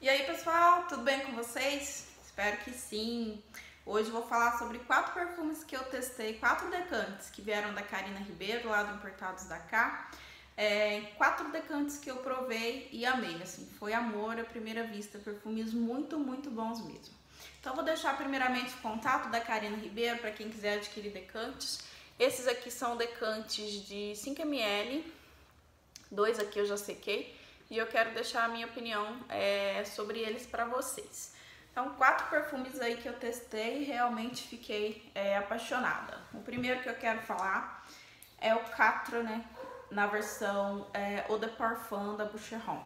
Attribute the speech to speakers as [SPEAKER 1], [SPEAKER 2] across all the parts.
[SPEAKER 1] E aí pessoal, tudo bem com vocês? Espero que sim. Hoje vou falar sobre quatro perfumes que eu testei, quatro decantes que vieram da Karina Ribeiro, lá do Importados da Cá. É, quatro decantes que eu provei e amei, assim, foi amor à primeira vista, perfumes muito, muito bons mesmo. Então vou deixar primeiramente o contato da Karina Ribeiro para quem quiser adquirir decantes. Esses aqui são decantes de 5ml, dois aqui eu já sequei e eu quero deixar a minha opinião é, sobre eles para vocês. Então, quatro perfumes aí que eu testei e realmente fiquei é, apaixonada. O primeiro que eu quero falar é o Catra, né, na versão é, Eau de Parfum da Boucheron.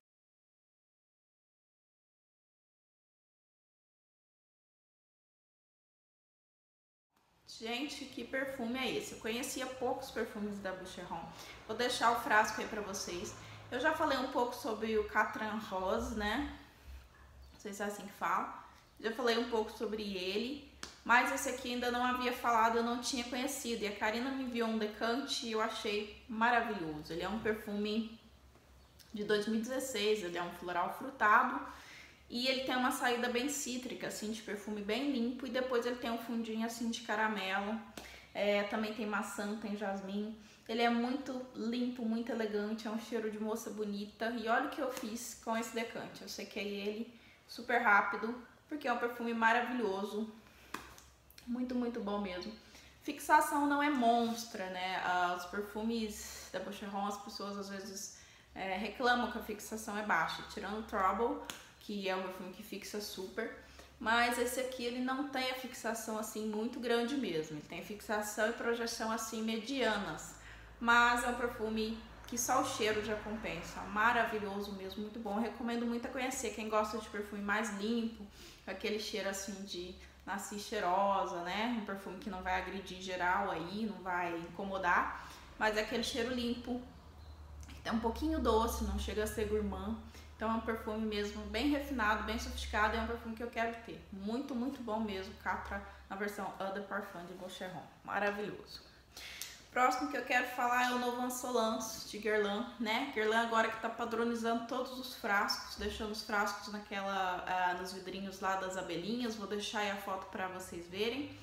[SPEAKER 1] Gente, que perfume é esse? Eu conhecia poucos perfumes da Boucheron. Vou deixar o frasco aí pra vocês. Eu já falei um pouco sobre o Catran Rose, né? Não sei se é assim que fala. Já falei um pouco sobre ele, mas esse aqui ainda não havia falado, eu não tinha conhecido. E a Karina me enviou um decante e eu achei maravilhoso. Ele é um perfume de 2016, ele é um floral frutado e ele tem uma saída bem cítrica, assim, de perfume bem limpo. E depois ele tem um fundinho assim de caramelo. É, também tem maçã, tem jasmim. Ele é muito limpo, muito elegante, é um cheiro de moça bonita. E olha o que eu fiz com esse decante. Eu sequei ele super rápido, porque é um perfume maravilhoso. Muito, muito bom mesmo. Fixação não é monstra, né? Ah, os perfumes da Boucheron, as pessoas às vezes é, reclamam que a fixação é baixa. Tirando o Trouble, que é um perfume que fixa super. Mas esse aqui ele não tem a fixação assim muito grande mesmo. Ele tem fixação e projeção assim medianas mas é um perfume que só o cheiro já compensa. Maravilhoso mesmo, muito bom. recomendo muito a conhecer. Quem gosta de perfume mais limpo, aquele cheiro assim de nasci cheirosa, né? Um perfume que não vai agredir geral aí, não vai incomodar, mas é aquele cheiro limpo, é um pouquinho doce, não chega a ser gourmand. Então é um perfume mesmo bem refinado, bem sofisticado, é um perfume que eu quero ter. Muito, muito bom mesmo, Capra na versão de Parfum de Boucheron. Maravilhoso. Próximo que eu quero falar é o novo Ansolance de Guerlain, né? Guerlain agora que tá padronizando todos os frascos, deixando os frascos naquela, ah, nos vidrinhos lá das abelhinhas. Vou deixar aí a foto para vocês verem.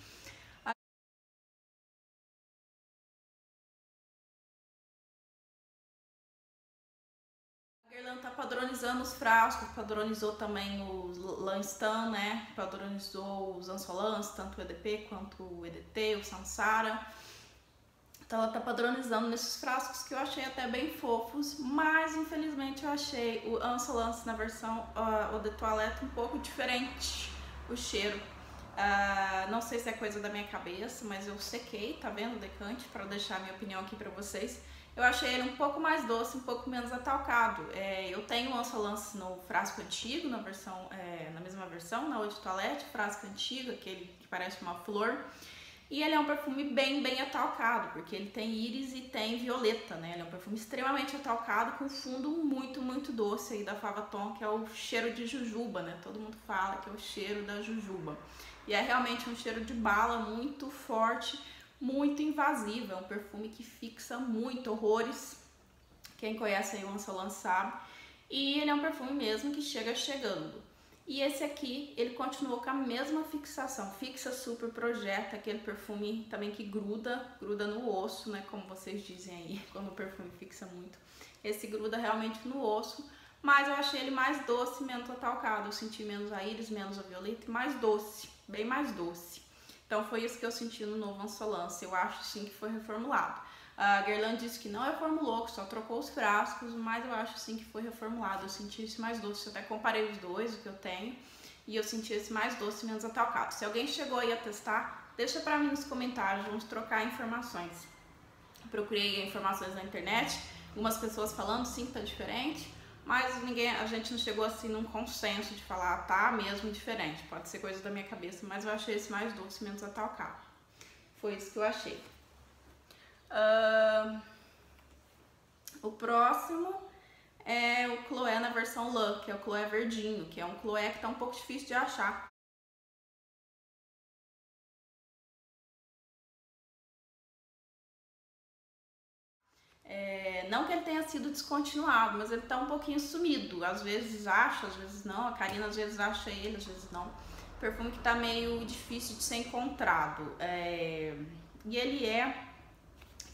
[SPEAKER 1] Guerlain tá padronizando os frascos, padronizou também o Lanstan, né? Padronizou os Ansolans, tanto o EDP quanto o EDT, o Sansara. Então ela tá padronizando nesses frascos que eu achei até bem fofos, mas infelizmente eu achei o Ansolance na versão uh, o de toilette um pouco diferente o cheiro. Uh, não sei se é coisa da minha cabeça, mas eu sequei, tá vendo o decante, para deixar minha opinião aqui pra vocês. Eu achei ele um pouco mais doce, um pouco menos atalcado. É, eu tenho o Ansolance no frasco antigo, na versão, é, na mesma versão, na Eau de Toilette, frasco antigo, aquele que parece uma flor. E ele é um perfume bem, bem atalcado, porque ele tem íris e tem violeta, né? Ele é um perfume extremamente atalcado, com fundo muito, muito doce aí da Fava Tom, que é o cheiro de jujuba, né? Todo mundo fala que é o cheiro da jujuba. E é realmente um cheiro de bala muito forte, muito invasivo. É um perfume que fixa muito horrores. Quem conhece aí o Ansolan sabe. E ele é um perfume mesmo que chega chegando. E esse aqui, ele continuou com a mesma fixação, fixa super, projeta, aquele perfume também que gruda, gruda no osso, né, como vocês dizem aí, quando o perfume fixa muito. Esse gruda realmente no osso, mas eu achei ele mais doce, menos atalcado, eu senti menos a íris, menos a violeta e mais doce, bem mais doce. Então foi isso que eu senti no novo Ansolance, eu acho sim que foi reformulado. A Guerlain disse que não reformulou, que só trocou os frascos, mas eu acho sim que foi reformulado. Eu senti esse mais doce, eu até comparei os dois, o que eu tenho, e eu senti esse mais doce, menos atalcado. Se alguém chegou aí a testar, deixa pra mim nos comentários, vamos trocar informações. Procurei informações na internet, algumas pessoas falando sim que tá diferente, mas ninguém, a gente não chegou assim num consenso de falar tá mesmo diferente. Pode ser coisa da minha cabeça, mas eu achei esse mais doce, menos atalcado. Foi isso que eu achei. Uh, o próximo é o Chloé na versão Lã, que é o Chloé verdinho, que é um Chloé que tá um pouco difícil de achar. É, não que ele tenha sido descontinuado, mas ele tá um pouquinho sumido. Às vezes acha, às vezes não. A Karina às vezes acha ele, às vezes não. Perfume que tá meio difícil de ser encontrado. É, e ele é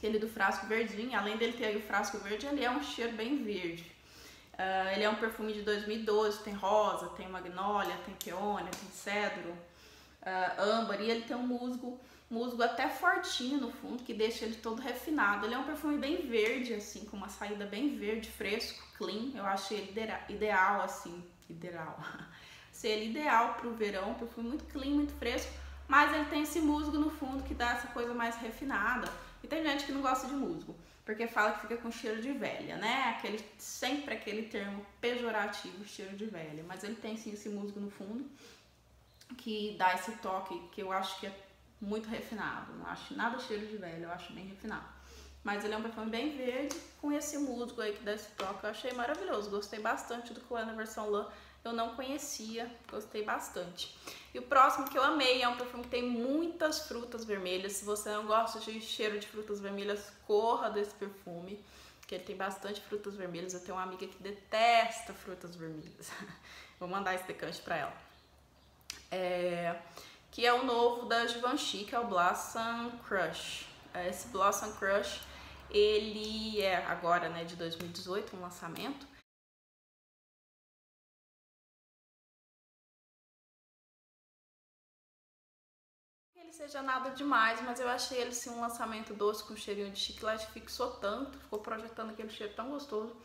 [SPEAKER 1] aquele do frasco verdinho. Além dele ter o frasco verde, ele é um cheiro bem verde. Uh, ele é um perfume de 2012, tem rosa, tem magnólia, tem peônia, tem cedro, uh, âmbar. E ele tem um musgo musgo até fortinho no fundo, que deixa ele todo refinado. Ele é um perfume bem verde, assim, com uma saída bem verde, fresco, clean. Eu achei ele ideal, assim, ideal. Ser ele ideal pro verão, um perfume muito clean, muito fresco, mas ele tem esse musgo no fundo que dá essa coisa mais refinada. E tem gente que não gosta de musgo, porque fala que fica com cheiro de velha, né? Aquele, sempre aquele termo pejorativo, cheiro de velha. Mas ele tem sim esse musgo no fundo, que dá esse toque que eu acho que é muito refinado. Não acho nada cheiro de velho, eu acho bem refinado. Mas ele é um perfume bem verde, com esse musgo aí que dá esse toque. Eu achei maravilhoso, gostei bastante do Coé na versão Lã. Eu não conhecia, gostei bastante. E o próximo que eu amei é um perfume que tem muitas frutas vermelhas. Se você não gosta de cheiro de frutas vermelhas, corra desse perfume, que ele tem bastante frutas vermelhas. Eu tenho uma amiga que detesta frutas vermelhas. Vou mandar esse decante pra ela. É que é o novo da Givenchy, que é o Blossom Crush. É, esse Blossom Crush, ele é agora, né, de 2018, um lançamento. Ele seja nada demais, mas eu achei ele sim um lançamento doce com cheirinho de chiclete, fixou tanto, ficou projetando aquele cheiro tão gostoso.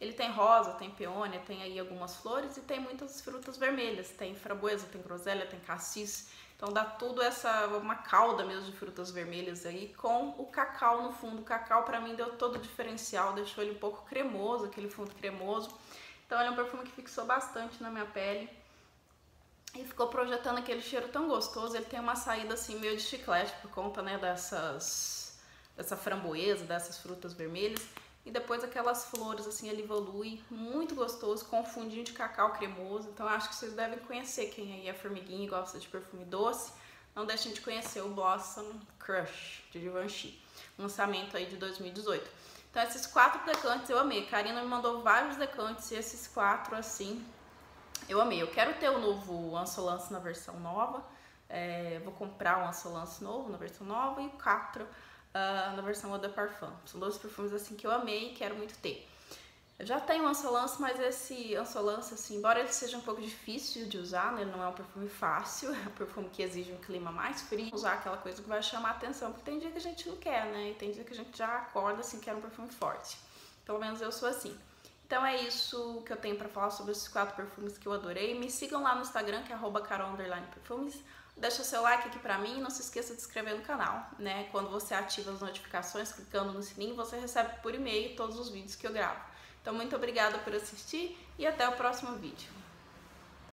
[SPEAKER 1] Ele tem rosa, tem peônia, tem aí algumas flores e tem muitas frutas vermelhas. Tem framboesa, tem groselha, tem cassis, então dá tudo essa uma calda mesmo de frutas vermelhas aí com o cacau no fundo. O cacau para mim deu todo o diferencial, deixou ele um pouco cremoso, aquele fundo cremoso. Então ele é um perfume que fixou bastante na minha pele. E ficou projetando aquele cheiro tão gostoso. Ele tem uma saída assim meio de chiclete por conta, né, dessas dessa framboesa, dessas frutas vermelhas. E depois aquelas flores, assim, ele evolui. Muito gostoso, com fundinho de cacau cremoso. Então acho que vocês devem conhecer quem aí é formiguinha e gosta de perfume doce. Não deixem de conhecer o Blossom Crush de Givenchy. Lançamento aí de 2018. Então esses quatro decantes eu amei. Karina me mandou vários decantes e esses quatro, assim, eu amei. Eu quero ter o novo Ansolance na versão nova. É, vou comprar um Ansolance novo na versão nova e o quatro uh, na versão Eau de Parfum. São dois perfumes assim que eu amei e quero muito ter. Eu já tenho um Ansolance, mas esse Ansolance, assim, embora ele seja um pouco difícil de usar, né, ele não é um perfume fácil, é um perfume que exige um clima mais frio, usar aquela coisa que vai chamar atenção, porque tem dia que a gente não quer, né, e tem dia que a gente já acorda, assim, quer um perfume forte. Pelo menos eu sou assim. Então é isso que eu tenho para falar sobre esses quatro perfumes que eu adorei. Me sigam lá no Instagram, que é arroba perfumes. Deixa seu like aqui pra mim e não se esqueça de se inscrever no canal, né? Quando você ativa as notificações, clicando no sininho, você recebe por e-mail todos os vídeos que eu gravo. Então, muito obrigada por assistir e até o próximo vídeo.